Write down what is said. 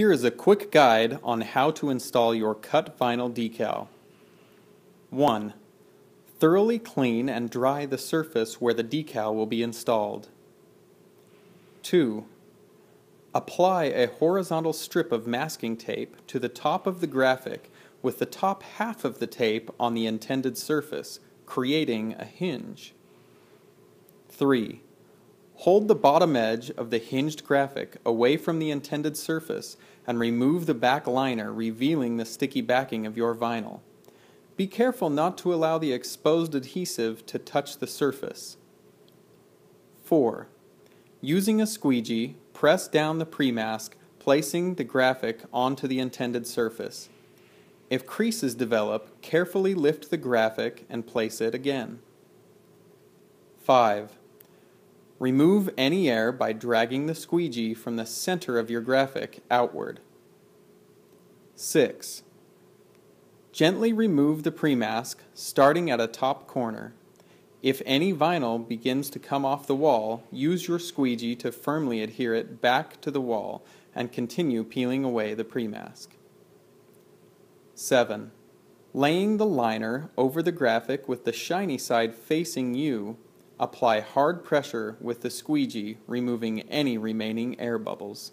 Here is a quick guide on how to install your cut vinyl decal. 1. Thoroughly clean and dry the surface where the decal will be installed. 2. Apply a horizontal strip of masking tape to the top of the graphic with the top half of the tape on the intended surface, creating a hinge. 3. Hold the bottom edge of the hinged graphic away from the intended surface and remove the back liner, revealing the sticky backing of your vinyl. Be careful not to allow the exposed adhesive to touch the surface. 4. Using a squeegee, press down the pre-mask, placing the graphic onto the intended surface. If creases develop, carefully lift the graphic and place it again. 5. Remove any air by dragging the squeegee from the center of your graphic outward. 6. Gently remove the pre-mask, starting at a top corner. If any vinyl begins to come off the wall, use your squeegee to firmly adhere it back to the wall and continue peeling away the pre-mask. 7. Laying the liner over the graphic with the shiny side facing you Apply hard pressure with the squeegee, removing any remaining air bubbles.